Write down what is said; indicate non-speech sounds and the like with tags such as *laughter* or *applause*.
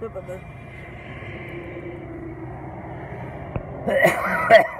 Blah, *laughs* blah.